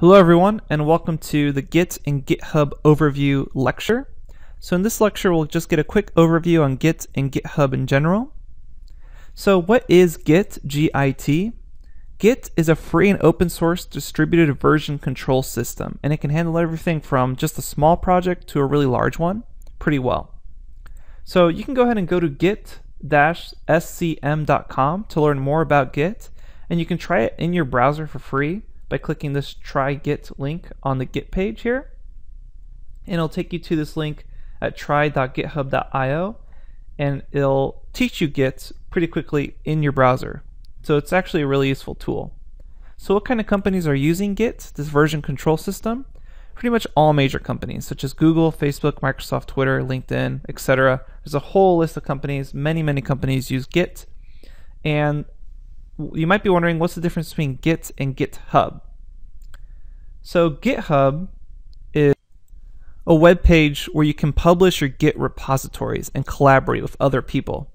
Hello everyone and welcome to the Git and GitHub overview lecture. So in this lecture we'll just get a quick overview on Git and GitHub in general. So what is Git, G-I-T? Git is a free and open source distributed version control system and it can handle everything from just a small project to a really large one pretty well. So you can go ahead and go to git-scm.com to learn more about Git and you can try it in your browser for free by clicking this try git link on the git page here. And it'll take you to this link at try.github.io and it'll teach you Git pretty quickly in your browser. So it's actually a really useful tool. So what kind of companies are using Git, this version control system? Pretty much all major companies such as Google, Facebook, Microsoft, Twitter, LinkedIn, etc. There's a whole list of companies. Many, many companies use Git. And you might be wondering what's the difference between Git and GitHub? So GitHub is a web page where you can publish your Git repositories and collaborate with other people.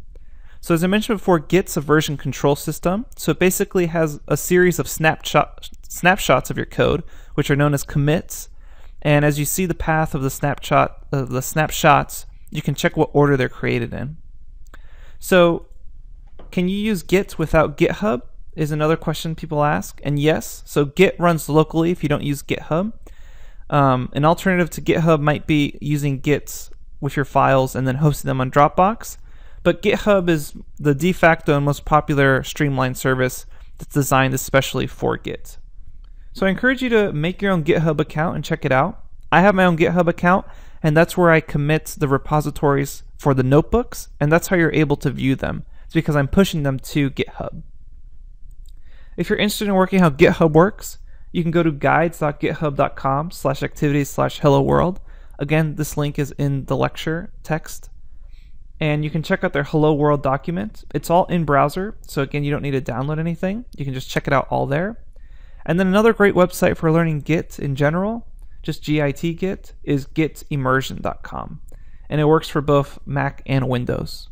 So as I mentioned before, Git's a version control system. So it basically has a series of snapshot, snapshots of your code, which are known as commits. And as you see the path of the snapshot, uh, the snapshots, you can check what order they're created in. So can you use Git without GitHub? Is another question people ask. And yes, so Git runs locally if you don't use GitHub. Um, an alternative to GitHub might be using Git with your files and then hosting them on Dropbox. But GitHub is the de facto and most popular streamlined service that's designed especially for Git. So I encourage you to make your own GitHub account and check it out. I have my own GitHub account, and that's where I commit the repositories for the notebooks, and that's how you're able to view them. Because I'm pushing them to GitHub. If you're interested in working how GitHub works, you can go to guides.github.com slash activities slash hello world. Again, this link is in the lecture text. And you can check out their hello world document. It's all in browser, so again, you don't need to download anything. You can just check it out all there. And then another great website for learning Git in general, just GIT Git, is gitimmersion.com. And it works for both Mac and Windows.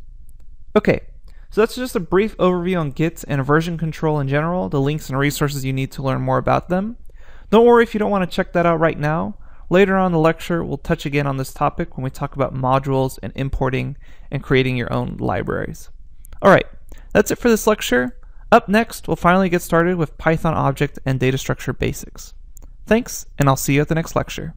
Okay, so that's just a brief overview on Git and version control in general, the links and resources you need to learn more about them. Don't worry if you don't want to check that out right now. Later on in the lecture, we'll touch again on this topic when we talk about modules and importing and creating your own libraries. Alright, that's it for this lecture. Up next, we'll finally get started with Python object and data structure basics. Thanks, and I'll see you at the next lecture.